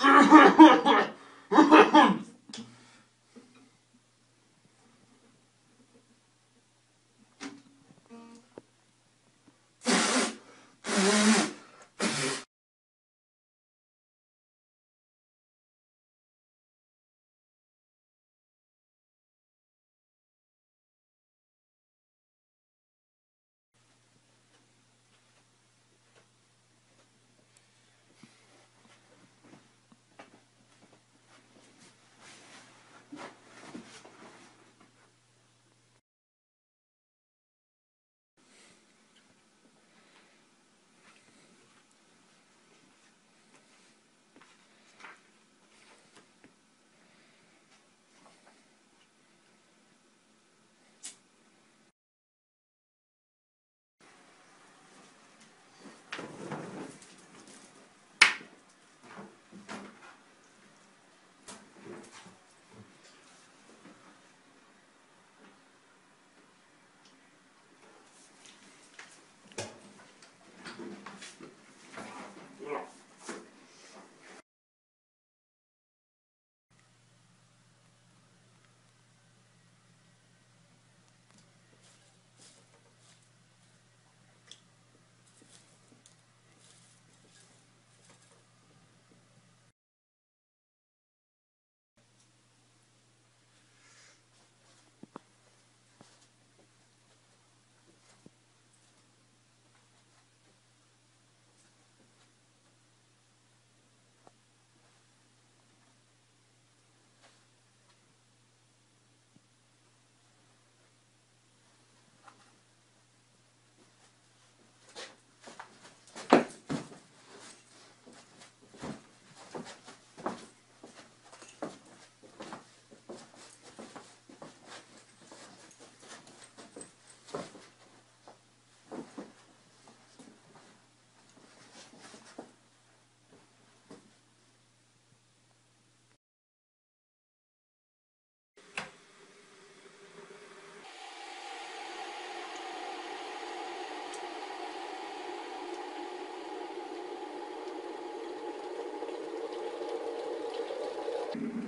Ha ha ha! Amen.